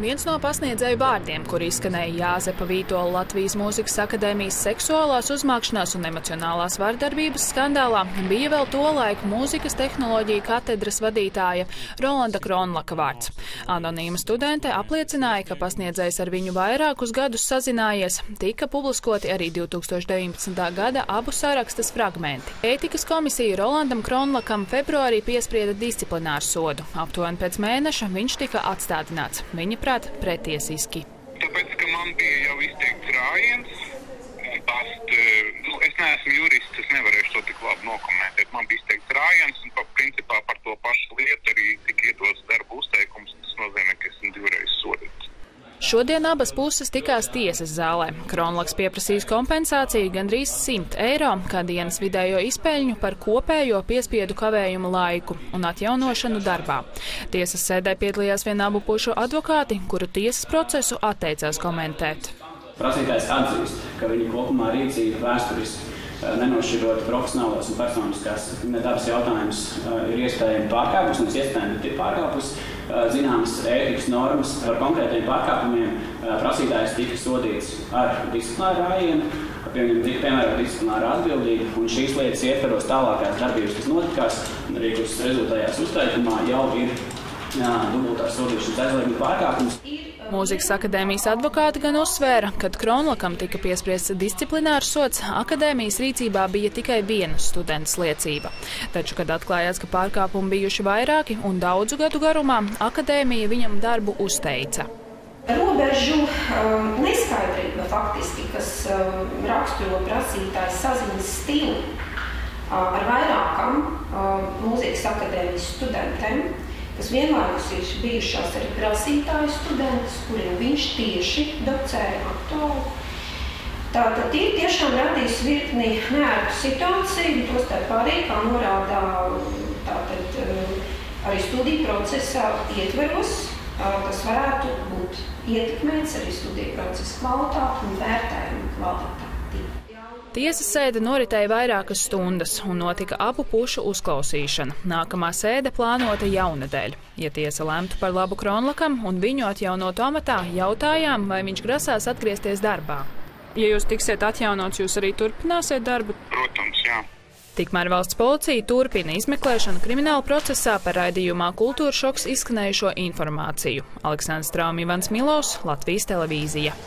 Viens no pasniedzēju vārdiem, kur izskanēja Jāzepa Vītola Latvijas Mūzikas akadēmijas seksuālās uzmākšanās un emocionālās vardarbības skandālā, bija vēl to laiku mūzikas tehnoloģija katedras vadītāja Rolanda Kronlaka vārds. Anonīma studente apliecināja, ka pasniedzējs ar viņu vairākus gadus sazinājies, tika publiskoti arī 2019. gada abu sarakstas fragmenti. Ētikas komisija Rolandam Kronlakam februārī piesprieda disciplināru sodu. Aptuveni pēc mēneša viņš tika atstādināts. Viņa manuprāt, pretiesiski. Tāpēc, ka man bija jau izteikts rājiens, past, nu, es neesmu jurists, es nevarēšu to tik labi nokomentēt. Man bija izteikts rājiens, un pa, principā par to pašu lietu arī tika iedots darba uzteikums. Tas nozīmē, ka esmu divreiz sodīts. Šodien abas puses tikās tiesas zālē. Kronlaks pieprasīs kompensāciju gandrīz 100 eiro, kā dienas vidējo izpēļņu par kopējo piespiedu kavējumu laiku un atjaunošanu darbā. Tiesas sēdē piedalījās vien abu pušu advokāti, kuru tiesas procesu atteicās komentēt. Prasītājs atzīst, ka viņa kopumā rīcība vēsturiski nenošķirot profesionālos un personiskās dabas jautājumus, eh, ir iespējami pārkāpums, nevis iespējami, bet ir pārkāpums zināmas ētikas normas par konkrētiem pārkāpumiem. Prasītājs tika sodīts ar disciplināru rājienu, piemēram, tika piemērota disciplināra atbildība, un šīs lietas ietveros tālākās darbības, kas notikās, un arī kuras rezultējās uzteikumā, jau ir dubultās sodīšanas aizlieguma pārkāpums. Mūzikas akadēmijas advokāti gan uzsvēra, kad Kronlakam tika piespriests disciplinārs sots, akadēmijas rīcībā bija tikai viena studenta liecība. Taču, kad atklājās, ka pārkāpumi bijuši vairāki un daudzu gadu garumā, akadēmija viņam darbu uzteica. Robežu um, neskaidrība faktiski, kas um, raksturo prasītāju saziņas stilu uh, ar vairākām uh, mūzikas akadēmijas studentiem, kas vienlaikus ir bijušās arī prasītāju studentes, kuriem viņš tieši docēja aktuāli. Tātad tie tiešām radīs virkni neērtu situāciju, tostarp arī, kā norādā tātad, eh, arī studiju procesā ietveros, tas varētu būt ietekmēts arī studiju procesa kvalitāti un vērtējumu kvalitāti. Tiesas sēde noritēja vairākas stundas un notika abu pušu uzklausīšana. Nākamā sēde plānota jaunadēļ. Ja tiesa lemtu par labu Kronlakam un viņu atjaunotu amatā, jautājām, vai viņš grasās atgriezties darbā. Ja jūs tiksiet atjaunots, jūs arī turpināsiet darbu? Protams, jā. Tikmēr valsts policija turpina izmeklēšanu krimināla procesā par raidījumā Kultūra šoks izskanējušo informāciju. Aleksandrs Traumi, Ivans Milovs, Latvijas televīzija.